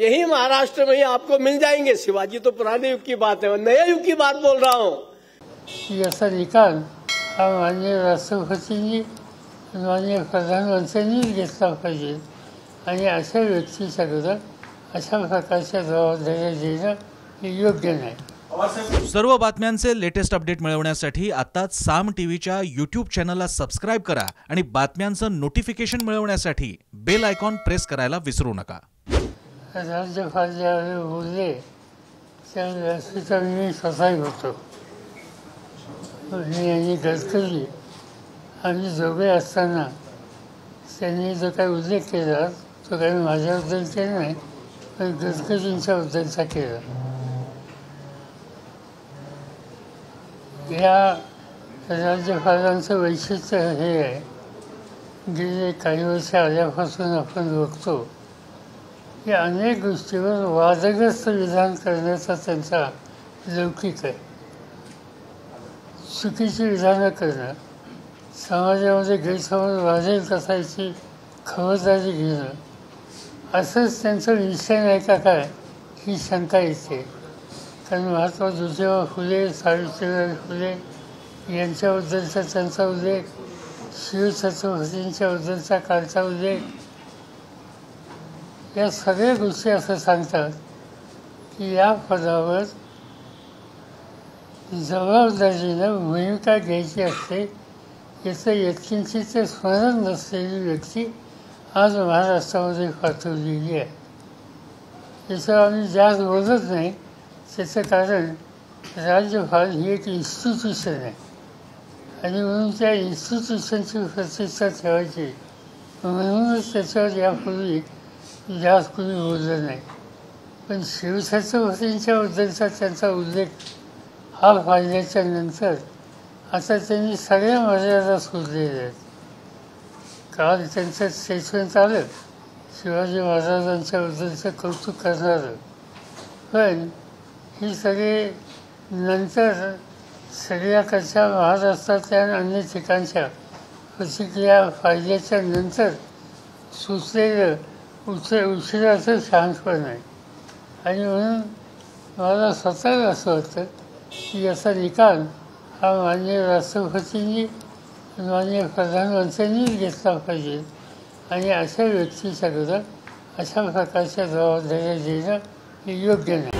यही महाराष्ट्र में ही आपको मिल जाएंगे। शिवाजी तो पुराने युग की बात है नए युग की बात बोल रहा हूँ। याचा निकाल। हा माननीय राष्ट्रपतींनी माननीय प्रधानमंत्र्यांनीच घेतला पाहिजे आणि अशा व्यक्तीच्या विरोधात अशा प्रकारच्या जबाबदाऱ्या देणं हे योग्य नाही। सर्व बातम्यांचे लेटेस्ट अपडेट मिळवण्यासाठी आताच साम टीव्हीच्या यूट्यूब चॅनलला सबस्क्राईब करा आणि बातम्यांचं नोटिफिकेशन मिळवण्यासाठी बेल आयकॉन प्रेस करायला विसरू नका. राज्य ज्यावेळी बोलले त्या व्यासपीठा मी स्वतःही होतो. यांनी गडकरी आम्ही दोघे असताना त्यांनी जो काही उल्लेख केला तो काही माझ्याबद्दल केला नाही पण गडकरींच्याबद्दलचा केला. या राज्यपालांचं वैशिष्ट्य हे आहे गेले काही वर्ष आल्यापासून आपण बघतो हे अनेक गोष्टीवर वादग्रस्त विधान करण्याचा त्यांचा लौकिक आहे. चुकीची विधानं करणं समाजामध्ये गैरसमज वाजेल कसायची खबरदारी घेणं असंच त्यांचं विषय नाही का काय ही शंका येते. कारण महात्मा ज्योतिबा फुले सावित्रीबाई फुले यांच्याबद्दलचा त्यांचा उल्लेख शिवछत्रपतींच्याबद्दलचा कालचा उल्लेख या सगळ्या गोष्टी असं सांगतात की या पदावर जबाबदारीनं भूमिका घ्यायची असते. याचं यत्किंचित स्मरण नसलेली व्यक्ती आज महाराष्ट्रामध्ये पाठवलेली आहे. याचं आम्ही जास्त बोलत नाही त्याचं कारण राज्यपाल ही एक इन्स्टिट्यूशन आहे. आणि म्हणून त्या इन्स्टिट्यूशनची प्रतिष्ठा ठेवायची. म्हणूनच त्याच्यावर यापूर्वी जास्त कुणी बोललं नाही. पण शिवछत्रपतींच्याबद्दलचा त्यांचा उल्लेख हा फायद्याच्या नंतर आता त्यांनी सगळ्या मर्यादा सोडलेल्या आहेत. काल त्यांचं स्टेटमेंट आलं शिवाजी महाराजांच्याबद्दलचं कौतुक करणारं. पण ही सगळे नंतर सगळ्याकडच्या महाराष्ट्रातल्या आणि अन्य ठिकाणच्या प्रतिक्रिया फायद्याच्या नंतर सुचलेलं उच उशिराचं शहाणपण आहे. आणि म्हणून मला स्वतःला असं वाटतं की याचा निकाल हा माननीय राष्ट्रपतींनी माननीय प्रधानमंत्र्यांनीच घेतला पाहिजे. आणि अशा व्यक्तीच्या अशा प्रकारच्या जबाबदाऱ्या देणं हे योग्य नाही.